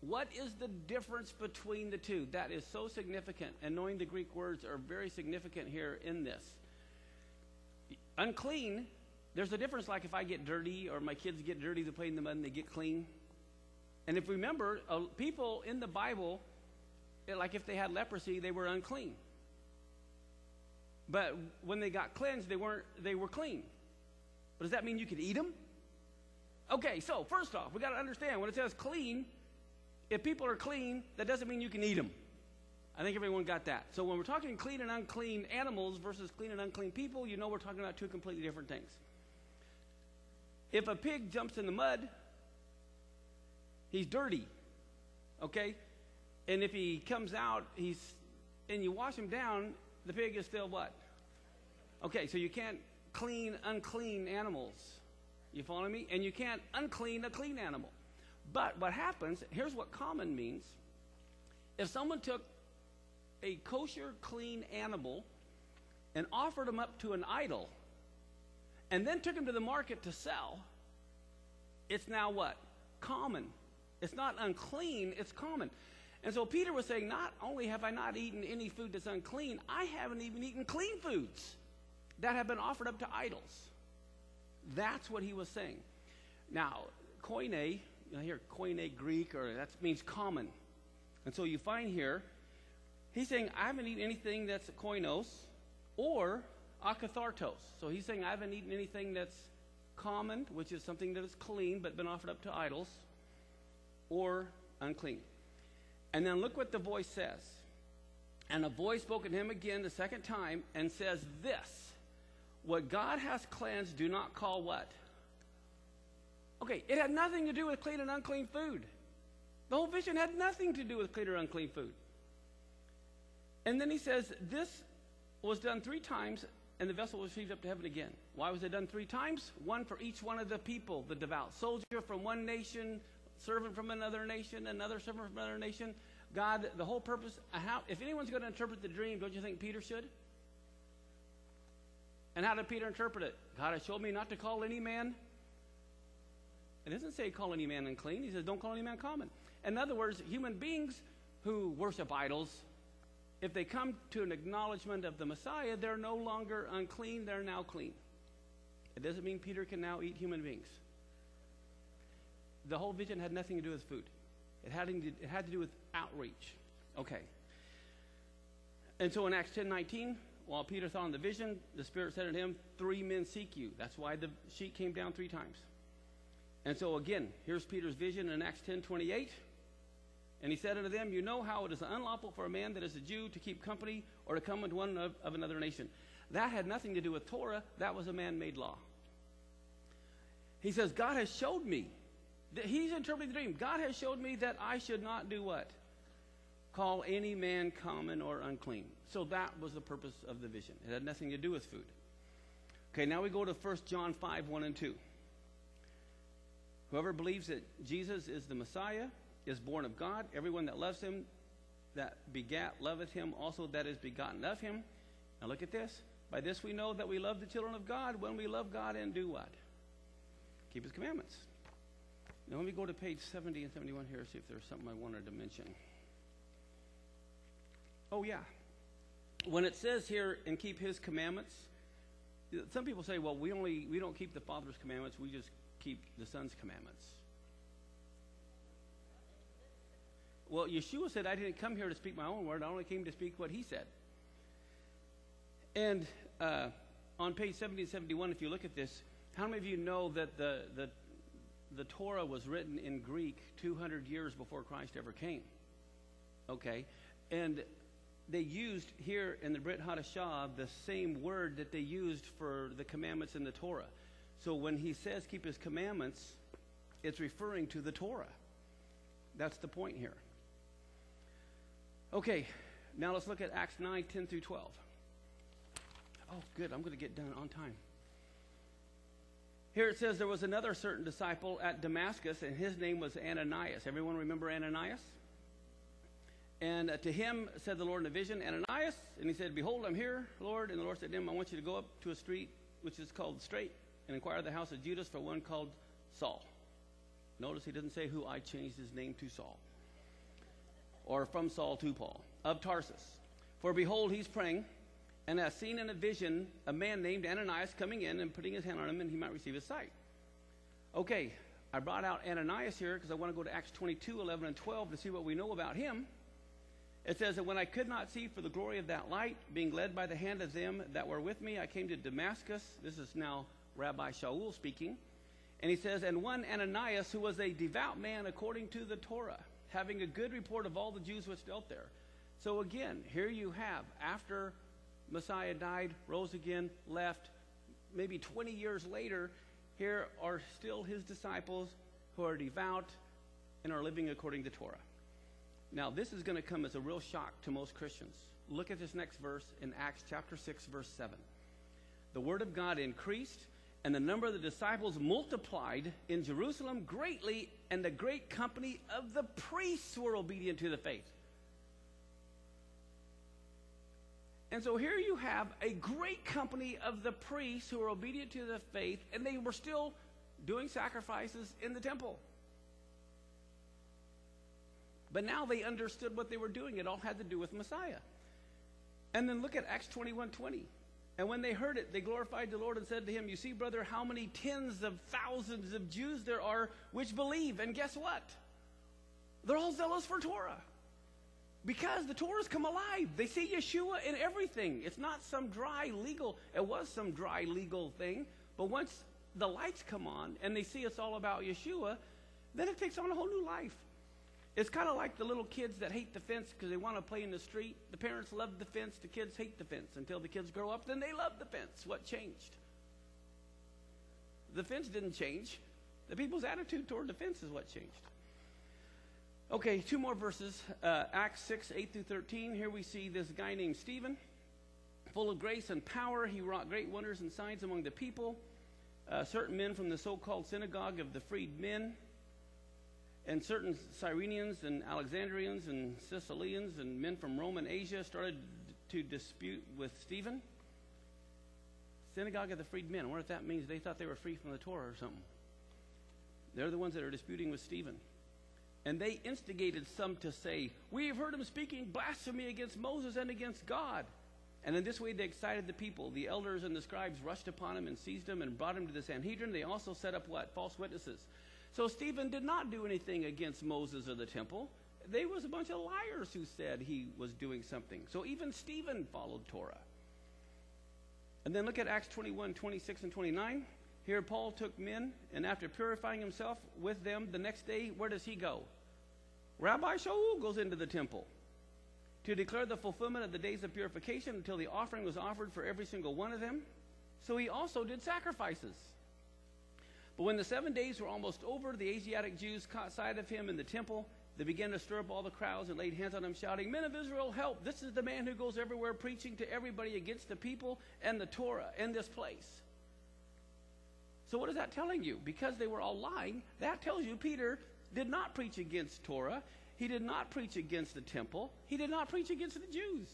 What is the difference between the two? That is so significant, and knowing the Greek words are very significant here in this. Unclean, there's a difference like if I get dirty or my kids get dirty, they play in the mud and they get clean. And if we remember, uh, people in the Bible, like if they had leprosy, they were unclean. But when they got cleansed, they weren't they were clean. But does that mean you could eat them? Okay, so first off, we got to understand when it says clean, if people are clean, that doesn't mean you can eat them. I think everyone got that. So when we're talking clean and unclean animals versus clean and unclean people, you know we're talking about two completely different things. If a pig jumps in the mud, He's dirty. Okay? And if he comes out, he's and you wash him down, the pig is still what? Okay, so you can't clean unclean animals. You follow me? And you can't unclean a clean animal. But what happens, here's what common means. If someone took a kosher, clean animal and offered him up to an idol and then took him to the market to sell, it's now what? Common. It's not unclean, it's common. And so Peter was saying, Not only have I not eaten any food that's unclean, I haven't even eaten clean foods that have been offered up to idols. That's what he was saying. Now, koine, you hear koine Greek, or that means common. And so you find here, he's saying, I haven't eaten anything that's koinos or akathartos. So he's saying, I haven't eaten anything that's common, which is something that is clean but been offered up to idols, or unclean. And then look what the voice says. And a voice spoke to him again the second time and says, This, what God has cleansed, do not call what? Okay, it had nothing to do with clean and unclean food. The whole vision had nothing to do with clean or unclean food. And then he says, This was done three times, and the vessel was received up to heaven again. Why was it done three times? One for each one of the people, the devout soldier from one nation, servant from another nation, another servant from another nation. God, the whole purpose, uh, how, if anyone's going to interpret the dream, don't you think Peter should? And how did Peter interpret it? God has showed me not to call any man. It doesn't say call any man unclean. He says don't call any man common. In other words, human beings who worship idols, if they come to an acknowledgement of the Messiah, they're no longer unclean, they're now clean. It doesn't mean Peter can now eat human beings the whole vision had nothing to do with food. It had, to, it had to do with outreach. Okay. And so in Acts 10 19, while Peter saw on the vision, the Spirit said to him, Three men seek you. That's why the sheet came down three times. And so again, here's Peter's vision in Acts 10 28. And he said unto them, You know how it is unlawful for a man that is a Jew to keep company or to come into one of, of another nation. That had nothing to do with Torah, that was a man made law. He says, God has showed me He's interpreting the dream. God has showed me that I should not do what? Call any man common or unclean. So that was the purpose of the vision. It had nothing to do with food. Okay, now we go to 1 John 5 1 and 2. Whoever believes that Jesus is the Messiah is born of God. Everyone that loves him, that begat, loveth him also that is begotten of him. Now look at this. By this we know that we love the children of God when we love God and do what? Keep his commandments. Now let me go to page 70 and 71 here, see if there's something I wanted to mention. Oh, yeah. When it says here, and keep his commandments, some people say, well, we only, we don't keep the Father's commandments, we just keep the Son's commandments. Well, Yeshua said, I didn't come here to speak my own word, I only came to speak what he said. And uh, on page 70 and 71, if you look at this, how many of you know that the, the the Torah was written in Greek 200 years before Christ ever came. Okay? And they used here in the Brit Hadashah the same word that they used for the commandments in the Torah. So when he says keep his commandments, it's referring to the Torah. That's the point here. Okay, now let's look at Acts 9 10 through 12. Oh, good. I'm going to get done on time. Here it says there was another certain disciple at Damascus, and his name was Ananias. Everyone remember Ananias? And uh, to him said the Lord in a vision, Ananias. And he said, Behold, I'm here, Lord. And the Lord said to him, I want you to go up to a street which is called Straight and inquire the house of Judas for one called Saul. Notice he doesn't say who I changed his name to Saul. Or from Saul to Paul, of Tarsus. For behold, he's praying and has seen in a vision a man named Ananias coming in and putting his hand on him and he might receive his sight. Okay, I brought out Ananias here because I want to go to Acts 22, 11, and 12 to see what we know about him. It says that when I could not see for the glory of that light, being led by the hand of them that were with me, I came to Damascus. This is now Rabbi Shaul speaking. And he says, And one Ananias, who was a devout man according to the Torah, having a good report of all the Jews which dwelt there. So again, here you have, after Messiah died, rose again, left. Maybe 20 years later, here are still his disciples who are devout and are living according to Torah. Now, this is going to come as a real shock to most Christians. Look at this next verse in Acts chapter 6, verse 7. the word of God increased, and the number of the disciples multiplied in Jerusalem greatly, and the great company of the priests were obedient to the faith. And so here you have a great company of the priests who were obedient to the faith, and they were still doing sacrifices in the temple. But now they understood what they were doing. It all had to do with Messiah. And then look at Acts 21 20. And when they heard it, they glorified the Lord and said to him, You see, brother, how many tens of thousands of Jews there are which believe. And guess what? They're all zealous for Torah. Because the Torah's come alive. They see Yeshua in everything. It's not some dry legal, it was some dry legal thing. But once the lights come on and they see it's all about Yeshua, then it takes on a whole new life. It's kind of like the little kids that hate the fence because they want to play in the street. The parents love the fence, the kids hate the fence until the kids grow up, then they love the fence. What changed? The fence didn't change. The people's attitude toward the fence is what changed. Okay, two more verses. Uh, Acts 6, 8 through 13. Here we see this guy named Stephen, full of grace and power. He wrought great wonders and signs among the people. Uh, certain men from the so called synagogue of the freed men and certain Cyrenians and Alexandrians and Sicilians and men from Rome and Asia started to dispute with Stephen. Synagogue of the freed men. I wonder if that means they thought they were free from the Torah or something. They're the ones that are disputing with Stephen. And they instigated some to say, We have heard him speaking blasphemy against Moses and against God. And in this way they excited the people. The elders and the scribes rushed upon him and seized him and brought him to the Sanhedrin. They also set up what? False witnesses. So Stephen did not do anything against Moses or the temple. They was a bunch of liars who said he was doing something. So even Stephen followed Torah. And then look at Acts 21, 26 and 29. Here Paul took men, and after purifying himself with them, the next day, where does he go? Rabbi Shaul goes into the temple to declare the fulfillment of the days of purification until the offering was offered for every single one of them. So he also did sacrifices. But when the seven days were almost over, the Asiatic Jews caught sight of him in the temple. They began to stir up all the crowds and laid hands on him, shouting, Men of Israel, help! This is the man who goes everywhere preaching to everybody against the people and the Torah in this place. So, what is that telling you? Because they were all lying, that tells you Peter did not preach against Torah. He did not preach against the temple. He did not preach against the Jews.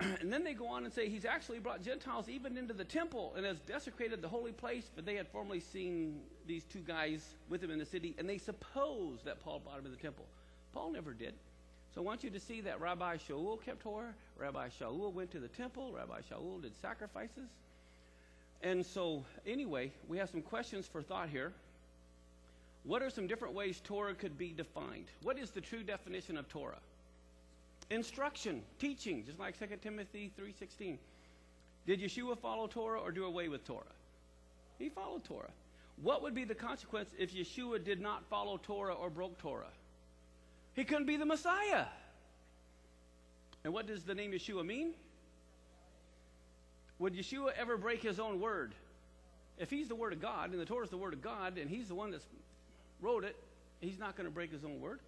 and then they go on and say he's actually brought Gentiles even into the temple and has desecrated the holy place, but they had formerly seen these two guys with him in the city, and they suppose that Paul brought him to the temple. Paul never did. So I want you to see that Rabbi Shaul kept Torah, Rabbi Shaul went to the temple, Rabbi Shaul did sacrifices. And so, anyway, we have some questions for thought here. What are some different ways Torah could be defined? What is the true definition of Torah? Instruction, teaching, just like 2 Timothy 3.16. Did Yeshua follow Torah or do away with Torah? He followed Torah. What would be the consequence if Yeshua did not follow Torah or broke Torah? He couldn't be the Messiah. And what does the name Yeshua mean? Would Yeshua ever break his own word? If he's the word of God and the Torah is the word of God and he's the one that wrote it, he's not going to break his own word.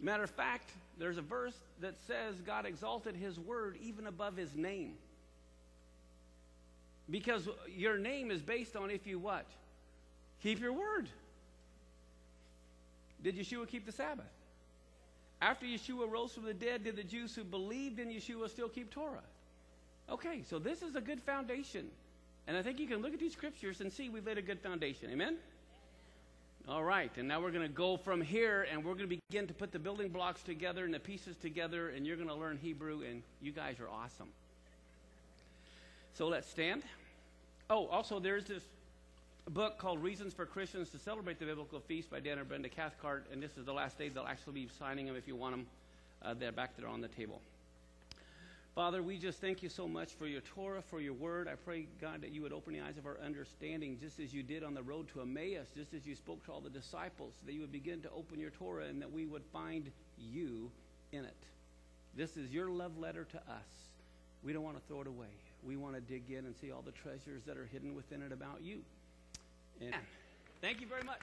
Matter of fact, there's a verse that says God exalted his word even above his name. Because your name is based on if you what? Keep your word. Did Yeshua keep the Sabbath? After Yeshua rose from the dead, did the Jews who believed in Yeshua still keep Torah? Okay, so this is a good foundation. And I think you can look at these scriptures and see we've laid a good foundation. Amen? All right, and now we're going to go from here and we're going to begin to put the building blocks together and the pieces together, and you're going to learn Hebrew, and you guys are awesome. So let's stand. Oh, also, there's this book called Reasons for Christians to Celebrate the Biblical Feast by Dan and Brenda Cathcart, and this is the last day. They'll actually be signing them if you want them. Uh, they're back there on the table. Father, we just thank you so much for your Torah, for your word. I pray, God, that you would open the eyes of our understanding, just as you did on the road to Emmaus, just as you spoke to all the disciples, that you would begin to open your Torah and that we would find you in it. This is your love letter to us. We don't want to throw it away. We want to dig in and see all the treasures that are hidden within it about you. And thank you very much.